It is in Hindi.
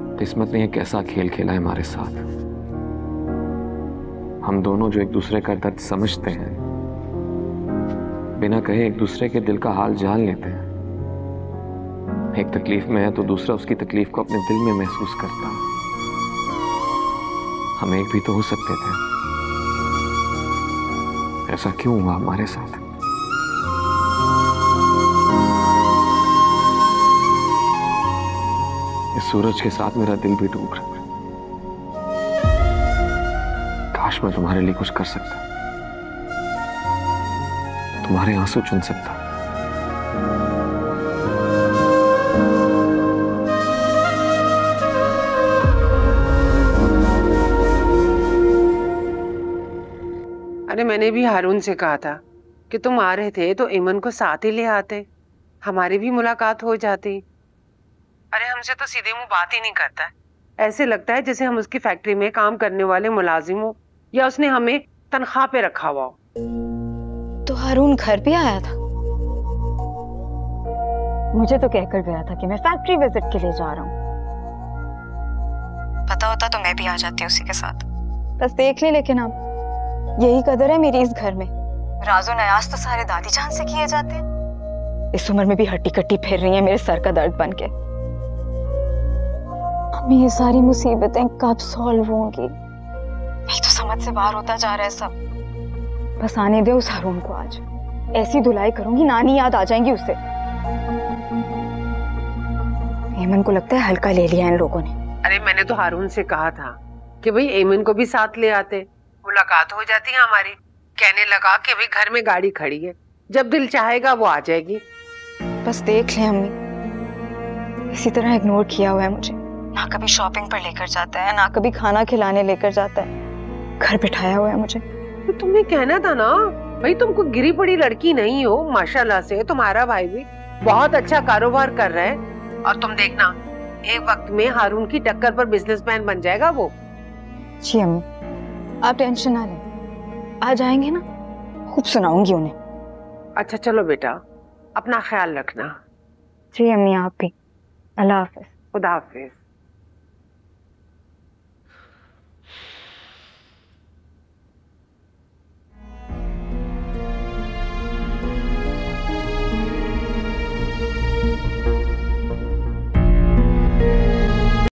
किस्मत ने एक ऐसा खेल खेला है हमारे साथ? हम दोनों जो एक दूसरे का दर्द समझते हैं, बिना कहे एक दूसरे के दिल का हाल जान लेते हैं। एक तकलीफ़ में है तो दूसरा उसकी तकलीफ़ को अपने दिल में महसूस करता है। हम एक भी तो हो सकते थे। ऐसा क्यों हुआ हमारे साथ? सूरज के साथ मेरा दिल भी डूब रहा है। काश मैं तुम्हारे लिए कुछ कर सकता। तुम्हारे आँसू चुन सकता। अरे, मैंने भी हारून से कहा था कि तुम आ रहे थे तो इमन को साथ ही ले आते। हमारी भी मुलाकात हो जाती। हमसे तो सीधे मुँह बात ही नहीं करता। है ऐसे लगता है जैसे हम उसकी फैक्ट्री में काम करने वाले मुलाजिम हो या उसने हमें तनख्वाह पे रखा हुआ तो हारून घर भी आया था? मुझे तो कहकर गया था कि मैं फैक्ट्री विज़िट के लिए जा रहा हूँ। पता होता तो मैं भी आ जाती उसी के साथ। बस देख ले लेकिन आप यही कदर है मेरी इस घर में। राजो नयाज तो सारे दादी जान से किए जाते हैं। इस उम्र में भी हट्टी कट्टी फिर रही है मेरे सर का दर्द बन के। अम्मी ये सारी मुसीबतें कब सॉल्व होंगी? यही तो समझ से बाहर होता जा रहा है सब। बस आने दे उस हारून को आज। ऐसी धुलाई करूँगी नानी याद आ जाएँगी उससे हेमन को लगता है हल्का ले लिया इन लोगों ने। अरे मैंने तो हारून से कहा था कि भाई एमन को भी साथ ले आते। मुलाकात हो जाती है हमारी। कहने लगा कि भाई घर में गाड़ी खड़ी है। जब दिल चाहेगा वो आ जाएगी। बस देख ले अम्मी इसी तरह इग्नोर किया हुआ है मुझे। ना कभी शॉपिंग पर लेकर जाता है ना कभी खाना खिलाने लेकर जाता है। घर बिठाया हुआ है मुझे। तो तुमने कहना था ना भाई तुम कोई गिरी पड़ी लड़की नहीं हो माशाल्लाह से तुम्हारा भाई भी बहुत अच्छा कारोबार कर रहा है। और तुम देखना एक वक्त में हारून की टक्कर पर बिजनेसमैन बन जाएगा वो। जी अम्मी आप टेंशन ना लें। आ जाएँगे ना खूब सुनाऊँगी उन्हें। अच्छा चलो बेटा अपना ख्याल रखना। जी अम्मी आप भी। अल्लाह हाफिज। खुदा हाफिज।